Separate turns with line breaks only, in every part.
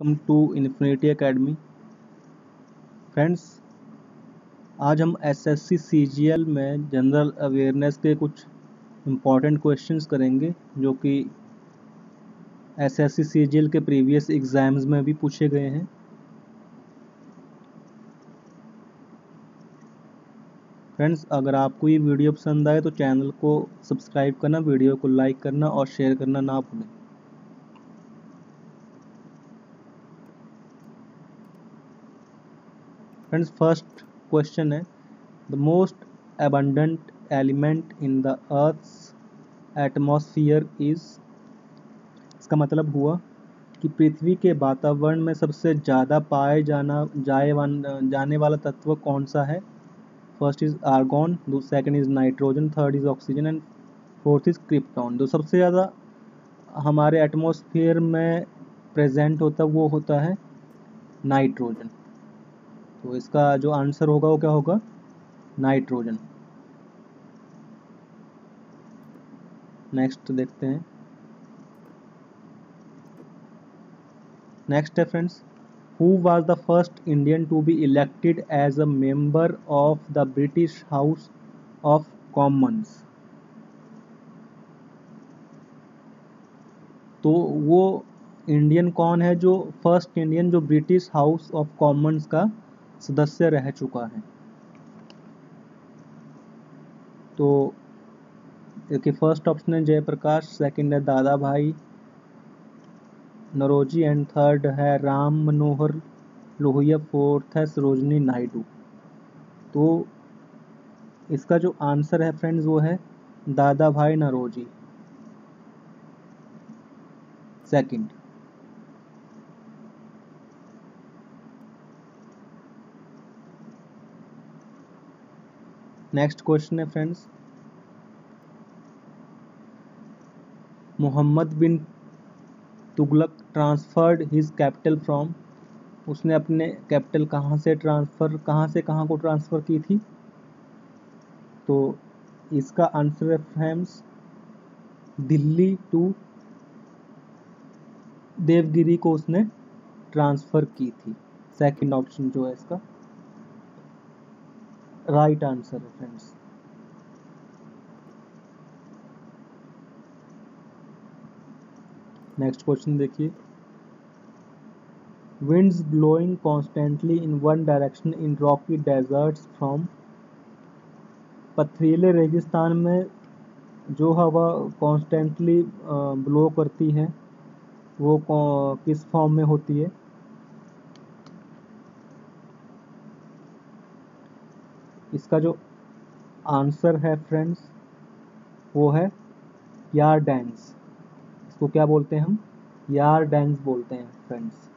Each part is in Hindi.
Welcome to infinity academy. Friends, आज हम S S C C G L में जनरल अवेयरनेस के कुछ इंपॉर्टेंट क्वेश्चंस करेंगे, जो कि S S C C G L के प्रीवियस एग्ज़ाम्स में भी पूछे गए हैं। फ्रेंड्स, अगर आपको ये वीडियो पसंद आए तो चैनल को सब्सक्राइब करना, वीडियो को लाइक करना और शेयर करना ना भूलें। फ्रेंड्स फ़र्स्ट क्वेश्चन है the most abundant element in the earth's atmosphere is इसका मतलब हुआ कि पृथ्वी के वातावरण में सबसे ज़्यादा पाए जाना, जाए जाने वाला तत्व कौन सा है? First is argon second is nitrogen third is oxygen and fourth is krypton जो सबसे ज़्यादा हमारे एटमॉस्फेयर में प्रेजेंट होता, वो होता है नाइट्रोजन तो इसका जो आंसर होगा वो क्या होगा? नाइट्रोजन। नेक्स्ट देखते हैं। नेक्स्ट है friends who was the first Indian to be elected as a member of the British House of Commons तो वो इंडियन कौन है जो फ़र्स्ट इंडियन जो ब्रिटिश हाउस ऑफ़ कॉमन्स का सदस्य रह चुका है। तो देखिए फ़र्स्ट ऑप्शन है जयप्रकाश सेकंड है Dadabhai Naoroji and third है राम मनोहर, लोहिया फोर्थ है सरोजनी नायडू। तो इसका जो आंसर है फ्रेंड्स वो है Dadabhai Naoroji. Second next question है friends Mohammad bin Tughlaq transferred his capital from उसने अपने कैपिटल कहाँ से ट्रांसफ़र कहाँ से कहाँ को ट्रांसफ़र की थी? तो इसका आंसर है फ्रेंड्स दिल्ली टू देवगिरी को उसने ट्रांसफ़र की थी. सेकंड ऑप्शन जो है इसका. राइट आंसर है फ्रेंड्स। नेक्स्ट क्वेश्चन देखिए। winds blowing constantly in one direction in rocky deserts from पथरीले रेगिस्तान में जो हवा कॉन्स्टेंटली ब्लो करती है, वो किस फॉर्म में होती है? इसका जो आंसर है फ्रेंड्स, वो है यार डैंस। इसको क्या बोलते हैं हम? यार डैंस बोलते हैं फ्रेंड्स।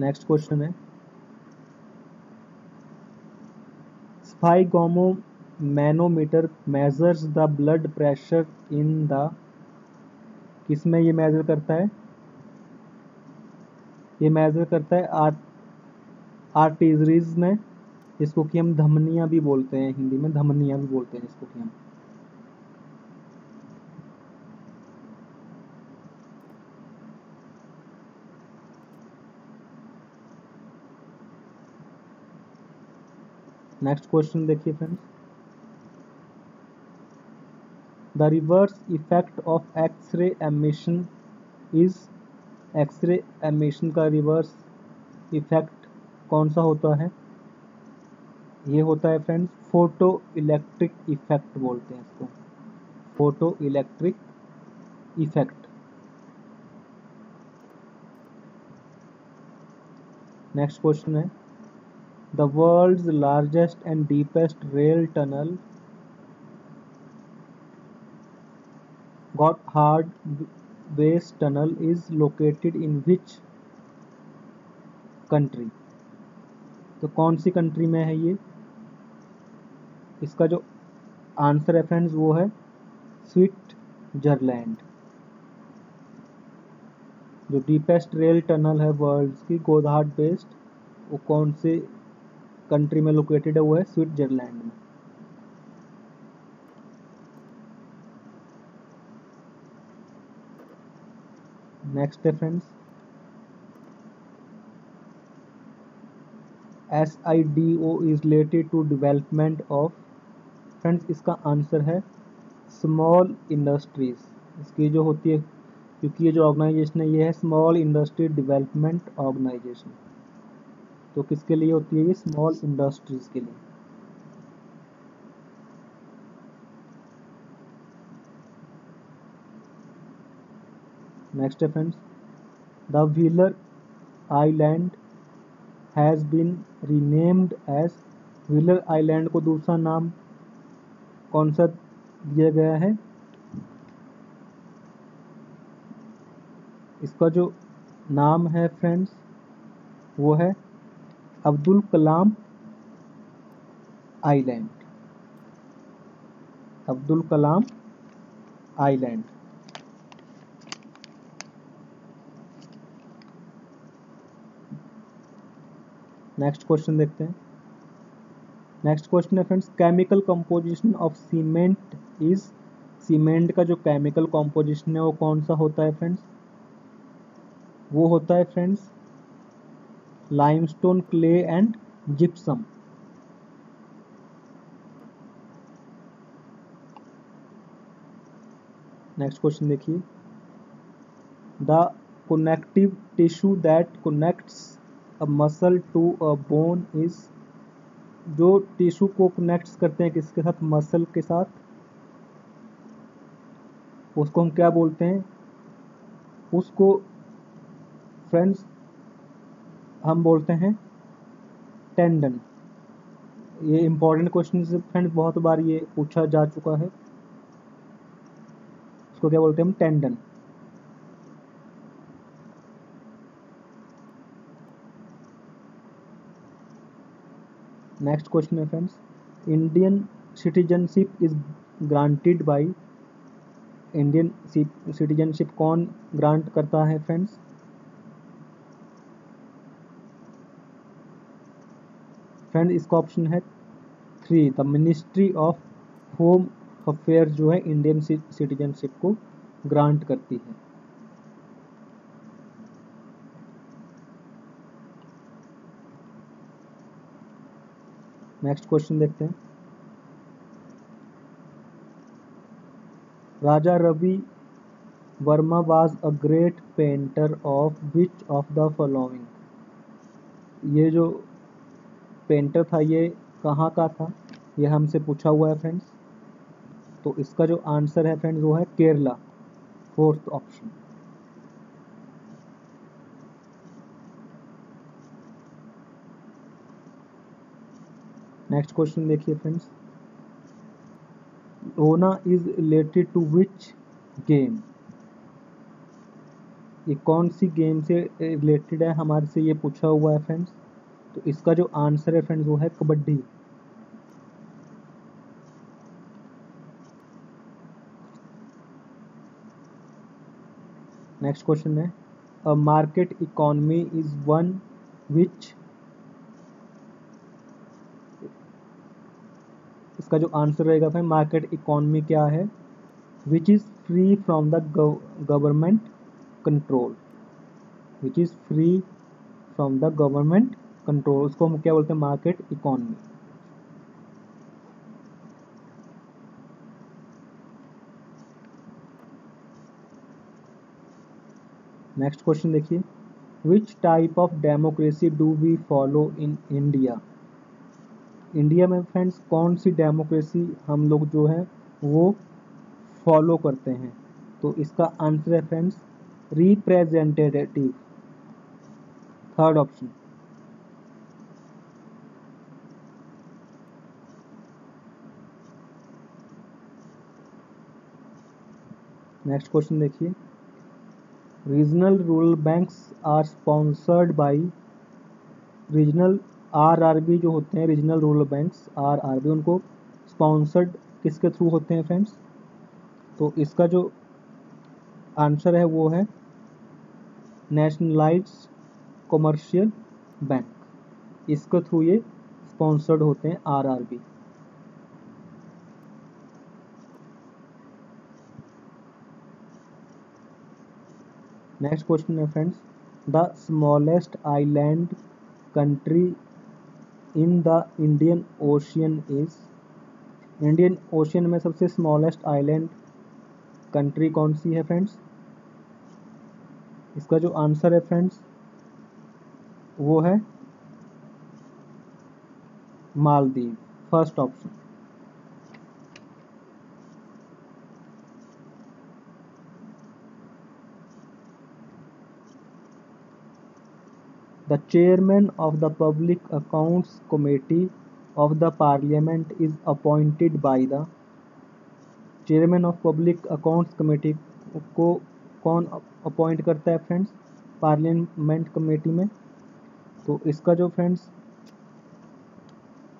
नेक्स्ट क्वेश्चन है। Sphygmomanometer measures the blood pressure in the किसमें ये मेजर करता है? ये मेजर करता है आर्ट आर्टिजरीज में जिसको कि हम धमनियाँ भी बोलते हैं हिंदी में, धमनियाँ भी बोलते हैं इसको कि हम। नेक्स्ट क्वेश्चन देखिए friends the reverse effect of X-ray emission is X-ray emission का रिवर्स इफ़ेक्ट कौन सा होता है? ये होता है फ्रेंड्स फ़ोटो इलेक्ट्रिक इफ़ेक्ट बोलते हैं इसको। Photoelectric effect. नेक्स्ट क्वेश्चन है। The world's largest and deepest rail tunnel Gotthard Waste tunnel is located in which country? तो कौन सी कंट्री में है ये? इसका जो आंसर है फ्रेंड्स वो है स्विट्जरलैंड जो डीपेस्ट रेल टनल है वर्ल्ड की गोदाहाट बेस्ड वो कौन से कंट्री में लोकेटेड है? वो है स्विट्जरलैंड में। नेक्स्ट है friends S I D O is related to development of friends इसका आंसर है स्मॉल इंडस्ट्रीज़ इसकी जो होती है, क्योंकि ये जो ऑर्गेनाइजेशन है, ये है स्मॉल इंडस्ट्री डेवलपमेंट ऑर्गेनाइजेशन तो किसके लिए होती है ये? स्मॉल इंडस्ट्रीज़ के लिए. नेक्स्ट है friends the Wheeler Island has been renamed as Wheeler Island को दूसरा नाम कौन सा दिया गया है? इसका जो नाम है फ्रेंड्स वो है Abdul Kalam Island Abdul Kalam Island next question देखते हैं। नेक्स्ट क्वेश्चन है friends chemical composition of cement is cement का जो केमिकल कंपोजिशन है वो कौन सा होता है फ्रेंड्स वो होता है friends limestone clay and gypsum next question देखिए। The connective tissue that connects muscle to a bone is जो टिश्यू को कनेक्ट करते हैं किसके साथ? मसल के साथ। उसको हम क्या बोलते हैं? उसको फ्रेंड्स हम बोलते हैं टेंडन ये इंपॉर्टेंट क्वेश्चन से फ्रेंड्स बहुत बार ये पूछा जा चुका है। इसको क्या बोलते हैं हम? टेंडन नेक्स्ट क्वेश्चन है friends Indian citizenship is granted by Indian citizenship कौन ग्रांट करता है फ्रेंड्स फ्रेंड इसका ऑप्शन है three the ministry of home affair जो है इंडियन सिटीजनशिप को ग्रांट करती है। नेक्स्ट क्वेश्चन देखते हैं. Raja Ravi Varma was a great painter of which of the following ये जो पेंटर था, ये कहाँ का था? ये हमसे पूछा हुआ है फ्रेंड्स तो इसका जो आंसर है फ्रेंड्स वो है Kerala. Fourth option next question देखिए friends Onam is related to which game ये कौन सी गेम से रिलेटेड है? हमारे से ये पूछा हुआ है फ्रेंड्स तो इसका जो आंसर है फ्रेंड्स वो है कबड्डी. नेक्स्ट क्वेश्चन है. Market economy is one which इसका जो आंसर रहेगा फ्रेंड मार्केट इकोनॉमी क्या है? Which is free from the government control which is free from the government control उसको हम क्या बोलते हैं? मार्केट इकोनॉमी नेक्स्ट क्वेश्चन देखिए. Which type of democracy do we follow in India India में फ्रेंड्स कौन सी डेमोक्रेसी हम लोग जो है वो फॉलो करते हैं? तो इसका आंसर है friends representative third option next question देखिए. Regional rural banks are sponsored by regional RRB जो होते हैं रीजनल रूरल बैंक्स आरआरबी उनको स्पॉन्सर्ड किसके थ्रू होते हैं फ्रेंड्स तो इसका जो आंसर है वो है नेशनलाइज कमर्शियल बैंक इसके थ्रू ये स्पॉन्सर्ड होते हैं आरआरबी नेक्स्ट क्वेश्चन है friends the smallest island country in the Indian Ocean is Indian Ocean में सबसे स्मॉलेस्ट आइलैंड कंट्री कौन सी है फ्रेंड्स इसका जो आंसर है फ्रेंड्स वो है Maldives. First option The chairman of the Public Accounts Committee of the Parliament is appointed by the chairman of public accounts committee को कौन अपॉइंट करता है फ्रेंड्स पार्लियामेंट कमेटी में। तो इसका जो फ्रेंड्स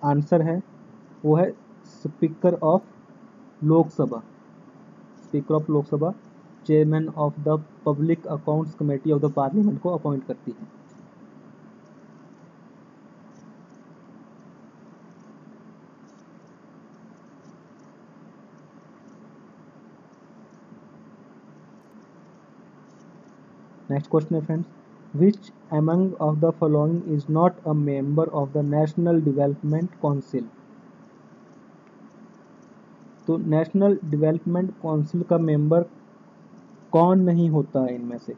आंसर है, वो है speaker of Lok Sabha speaker of Lok Sabha chairman of the public accounts committee of the parliament को अपॉइंट करती है। नेक्स्ट क्वेश्चन है friends which among of the following is not a member of the National Development Council तो नेशनल डेवलपमेंट काउंसिल का मेंबर कौन नहीं होता है इनमें से?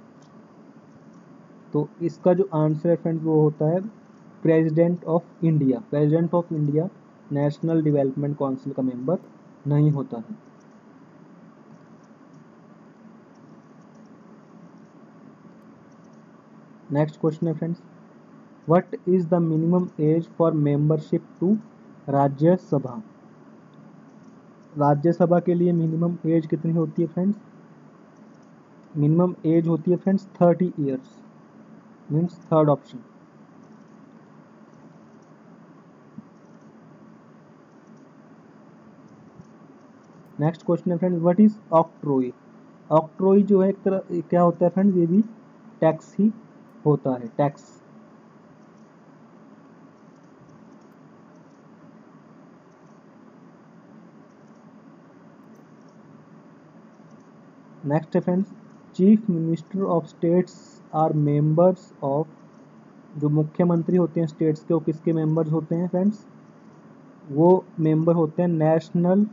तो इसका जो आंसर है फ्रेंड्स वो होता है president of India president of India National Development Council का मेंबर नहीं होता है। नेक्स्ट क्वेश्चन है friends what is the minimum age for membership to Rajya Sabha Rajya Sabha के लिए मिनिमम एज कितनी होती है फ्रेंड्स मिनिमम एज होती है friends thirty years means third option next question है friends what is octroi octroi जो है, एक तरह, क्या होता है फ्रेंड्स ये भी टैक्स ही होता है tax next friends chief minister of states are members of जो मुख्यमंत्री होते हैं स्टेट्स के, वो किसके मेंबर्स होते हैं फ्रेंड्स वो मेंबर होते हैं नेशनल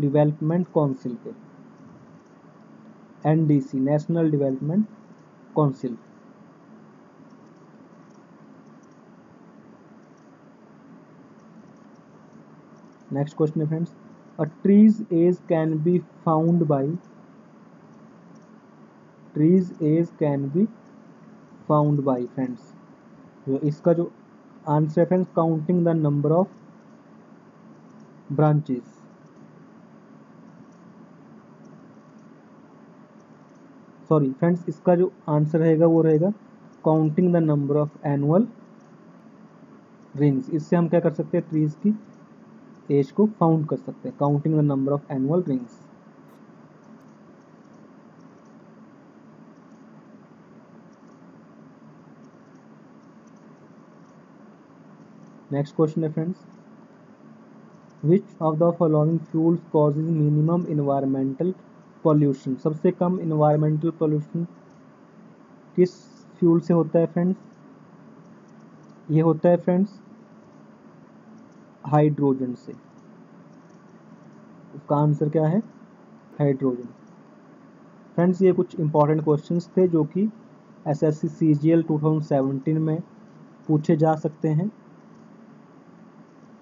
डेवलपमेंट काउंसिल के NDC National Development Council next question है friends a tree's age can be found by tree's age can be found by friends इसका जो आंसर है friends counting the number of branches sorry friends इसका जो आंसर रहेगा, वो रहेगा counting the number of annual rings इससे हम क्या कर सकते हैं ट्रीज की एज को फाउंड कर सकते हैं counting the number of annual rings next question है friends which of the following fuels causes minimum environmental pollution सबसे कम इन्वायरमेंटल पॉल्यूशन किस फ्यूल से होता है फ्रेंड्स ये होता है फ्रेंड्स हाइड्रोजन से। उसका आंसर क्या है? हाइड्रोजन। फ्रेंड्स, ये कुछ इंपॉर्टेंट क्वेश्चंस थे जो कि S S C C G L two में पूछे जा सकते हैं।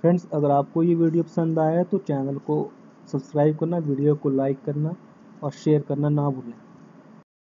फ्रेंड्स, अगर आपको ये वीडियो पसंद आया है तो चैनल को सब्सक्राइब करना, वीडियो को लाइक करना और शेयर करना ना भूलें।